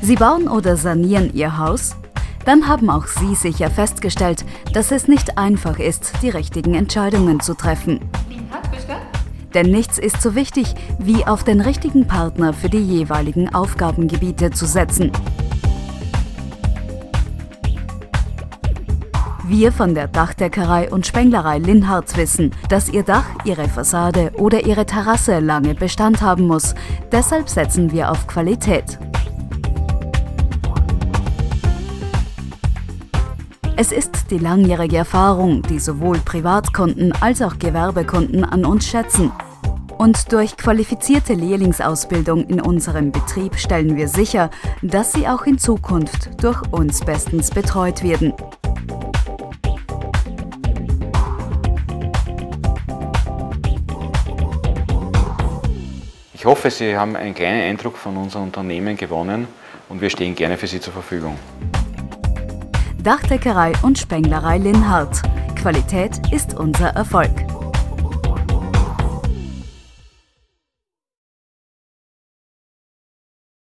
Sie bauen oder sanieren Ihr Haus? Dann haben auch Sie sicher festgestellt, dass es nicht einfach ist, die richtigen Entscheidungen zu treffen. Denn nichts ist so wichtig, wie auf den richtigen Partner für die jeweiligen Aufgabengebiete zu setzen. Wir von der Dachdeckerei und Spenglerei Linhards wissen, dass Ihr Dach, Ihre Fassade oder Ihre Terrasse lange Bestand haben muss. Deshalb setzen wir auf Qualität. Es ist die langjährige Erfahrung, die sowohl Privatkunden als auch Gewerbekunden an uns schätzen. Und durch qualifizierte Lehrlingsausbildung in unserem Betrieb stellen wir sicher, dass sie auch in Zukunft durch uns bestens betreut werden. Ich hoffe, Sie haben einen kleinen Eindruck von unserem Unternehmen gewonnen und wir stehen gerne für Sie zur Verfügung. Dachdeckerei und Spenglerei Linhardt. Qualität ist unser Erfolg.